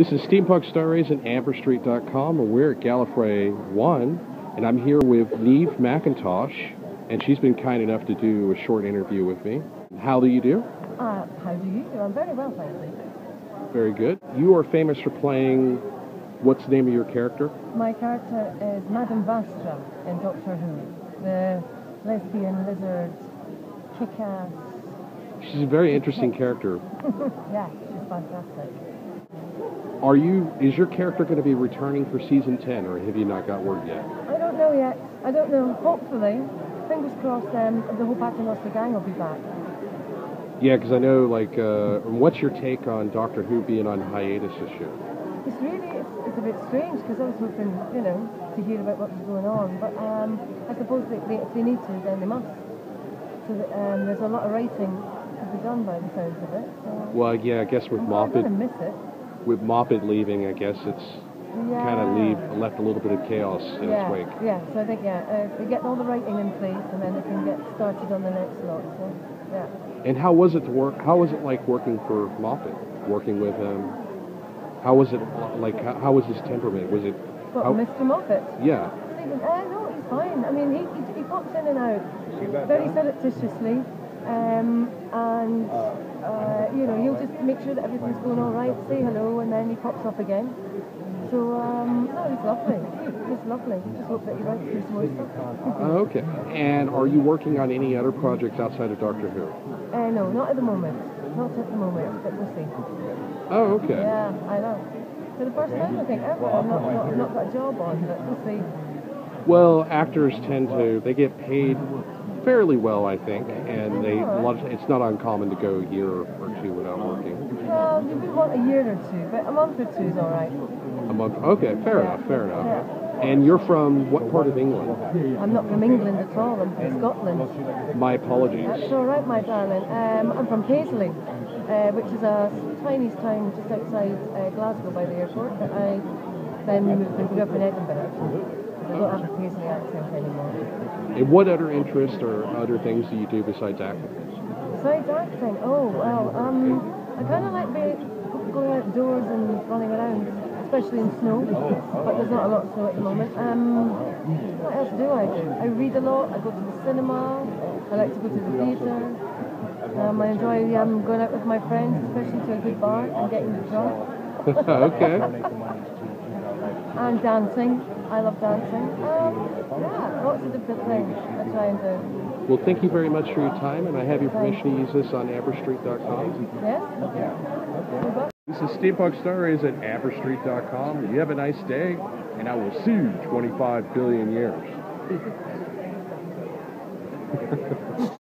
This is Steampunk Star Raisin at AmberStreet.com, and we're at Gallifrey 1, and I'm here with Neve McIntosh, and she's been kind enough to do a short interview with me. How do you do? Uh, how do you do? I'm very well, thank you. Very good. You are famous for playing, what's the name of your character? My character is Madame Vastra in Doctor Who, the lesbian lizard kick-ass. She's a very interesting character. yeah, she's fantastic. Are you, is your character going to be returning for season 10, or have you not got word yet? I don't know yet. I don't know. Hopefully, fingers crossed, um, the whole Paternoster gang will be back. Yeah, because I know, like, uh, what's your take on Doctor Who being on hiatus this year? It's really, it's, it's a bit strange because I was hoping, you know, to hear about what was going on. But um, I suppose that they, if they need to, then they must. So that, um, there's a lot of writing to be done by the sounds of it. So Well, yeah, I guess with I'm Moffat, going to miss it. With Moffat leaving, I guess it's Yeah. kind of leave left a little bit of chaos in yeah, its wake. Yeah, so I think, yeah, uh, if we get all the writing in place and then they can get started on the next lot. So, yeah. And how was it to work? How was it like working for Moffat? Working with him? How was it like? How, how was his temperament? Was it? But How- Mr. Moffat, Yeah. Stephen, uh, no, he's fine. I mean, he, he, he pops in and out very surreptitiously. Um, and, uh, you know, he'll just make sure that everything's going all right, say hello, and then he pops off again. So, um, no, he's lovely. He's lovely. Just hope that he writes me some more stuff. Oh, okay. And are you working on any other projects outside of Doctor Who? Uh, no, not at the moment. Not at the moment, but we'll see. Oh, okay. Yeah, I know. For the first time, I think, ever, I've not, not, not got a job on, but we'll see. Well, actors tend to they get paid fairly well, I think, and they of, it's not uncommon to go a year or two without working. Well, you would want a year or two, but a month or two is all right. A month. Okay, fair enough, fair enough. And you're from what part of England? I'm not from England at all. I'm from Scotland. My apologies. That's all right, my darling. Um, I'm from Paisley, uh, which is a tiny town just outside uh, Glasgow by the airport. But I then moved and grew up in Edinburgh. I don't have a Paisley accent anymore. And what other interests or other things do you do besides acting? Besides acting, oh well, um, I kind of like be, going outdoors and running around, especially in snow. But there's not a lot of snow at the moment. Um, what else do I do? I read a lot. I go to the cinema. I like to go to the theatre. Um, I enjoy um, going out with my friends, especially to a good bar and getting drunk okay. And dancing. I love dancing. Um, yeah, lots of different things I try and do. Well, thank you very much for your time, and I have your permission to use this on AmberStreet.com. Yes. Okay. Good luck. This is Steampunk Stories at AmberStreet.com. You have a nice day, and I will see you 25 billion years.